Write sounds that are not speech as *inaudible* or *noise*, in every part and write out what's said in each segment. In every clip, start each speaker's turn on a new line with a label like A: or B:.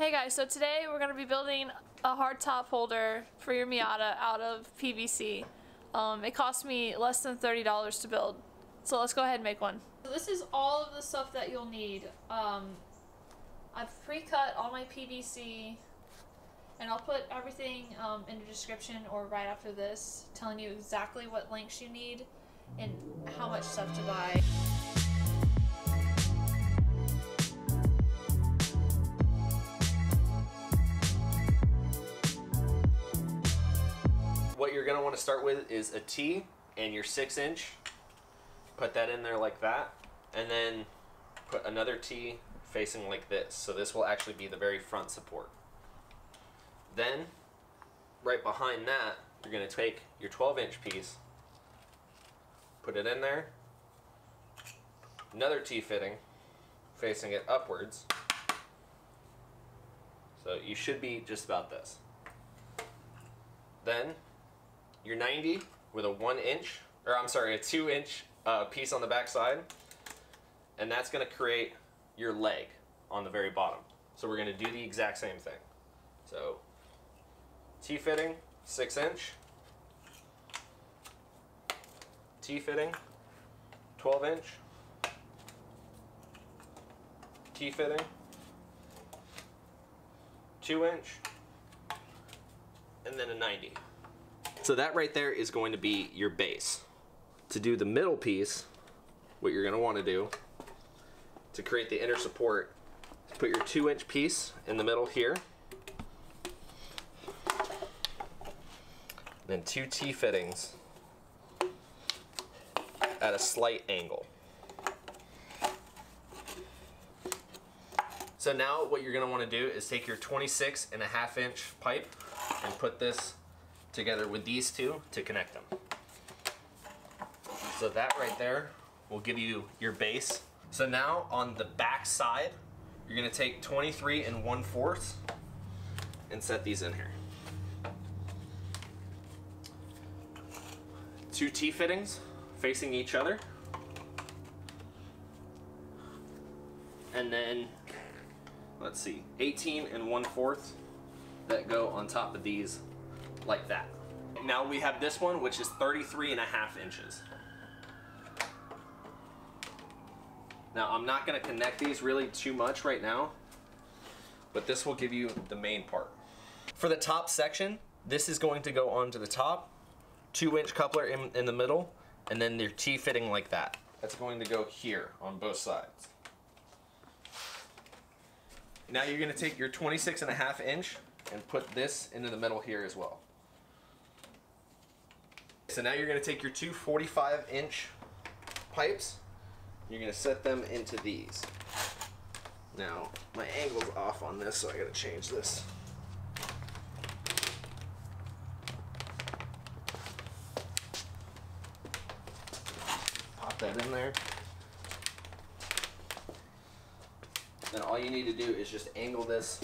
A: Hey guys, so today we're going to be building a hard top holder for your Miata out of PVC. Um, it cost me less than $30 to build. So let's go ahead and make one. So this is all of the stuff that you'll need. Um, I've pre-cut all my PVC and I'll put everything um, in the description or right after this telling you exactly what lengths you need and how much stuff to buy.
B: What you're gonna wanna start with is a T and your six inch. Put that in there like that. And then put another T facing like this. So this will actually be the very front support. Then, right behind that, you're gonna take your 12 inch piece, put it in there, another T-fitting, facing it upwards. So you should be just about this. Then, your 90 with a one inch, or I'm sorry, a two inch uh, piece on the back side, and that's gonna create your leg on the very bottom. So we're gonna do the exact same thing. So T-fitting, six inch. T-fitting, 12 inch. T-fitting, two inch. And then a 90. So that right there is going to be your base. To do the middle piece, what you're gonna wanna do to create the inner support put your two inch piece in the middle here. Then two T-fittings at a slight angle. So now what you're gonna wanna do is take your 26 and a half inch pipe and put this together with these two to connect them. So that right there will give you your base. So now on the back side, you're gonna take 23 and 1 fourth and set these in here. Two T-fittings facing each other. And then, let's see, 18 and 1 fourth that go on top of these like that. Now we have this one, which is 33 and a half inches. Now I'm not gonna connect these really too much right now, but this will give you the main part. For the top section, this is going to go onto the top, two inch coupler in, in the middle, and then your T-fitting like that. That's going to go here on both sides. Now you're gonna take your 26 and a half inch and put this into the middle here as well. So now you're gonna take your two 45 inch pipes, you're gonna set them into these. Now, my angle's off on this, so I gotta change this. Pop that in there. Then all you need to do is just angle this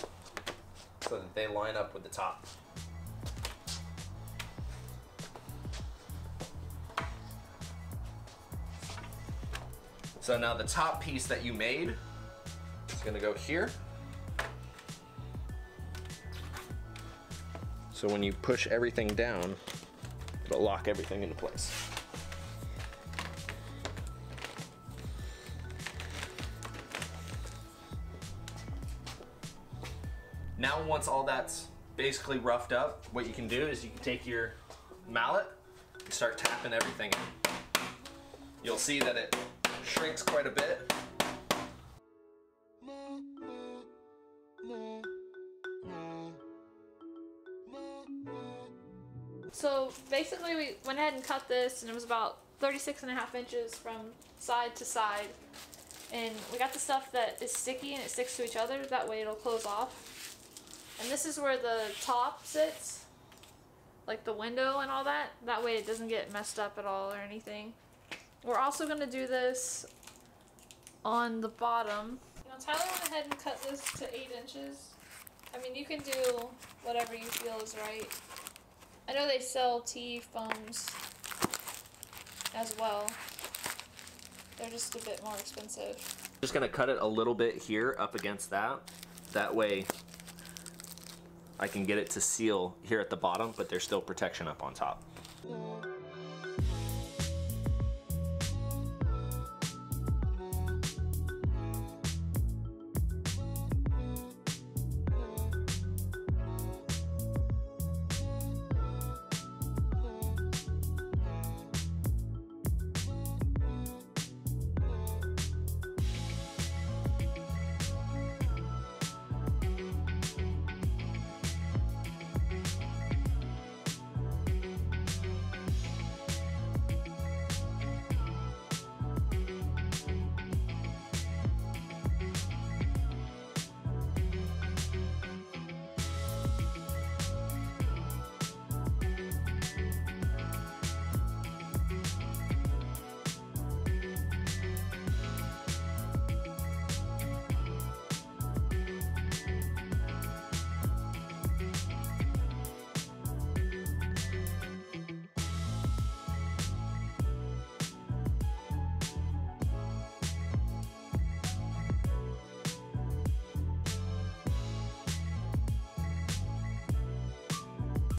B: so that they line up with the top. So now the top piece that you made is gonna go here. So when you push everything down, it'll lock everything into place. Now once all that's basically roughed up, what you can do is you can take your mallet and start tapping everything in. You'll see that it shrinks quite a bit.
A: So basically we went ahead and cut this and it was about 36 and a half inches from side to side. And we got the stuff that is sticky and it sticks to each other, that way it'll close off. And this is where the top sits, like the window and all that. That way it doesn't get messed up at all or anything. We're also going to do this on the bottom. You know, Tyler went ahead and cut this to 8 inches. I mean, you can do whatever you feel is right. I know they sell T foams as well. They're just a bit more expensive.
B: Just gonna cut it a little bit here up against that. That way I can get it to seal here at the bottom, but there's still protection up on top.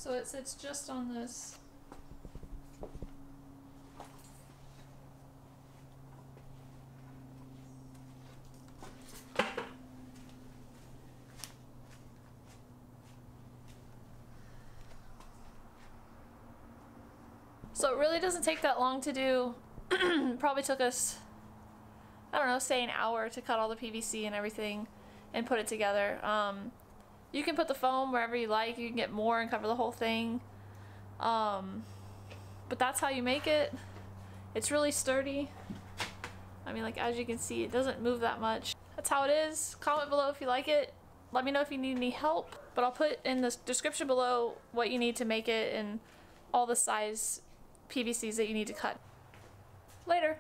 A: So it sits just on this. So it really doesn't take that long to do. *clears throat* Probably took us, I don't know, say an hour to cut all the PVC and everything and put it together. Um, you can put the foam wherever you like. You can get more and cover the whole thing. Um, but that's how you make it. It's really sturdy. I mean, like, as you can see, it doesn't move that much. That's how it is. Comment below if you like it. Let me know if you need any help. But I'll put in the description below what you need to make it and all the size PVCs that you need to cut. Later.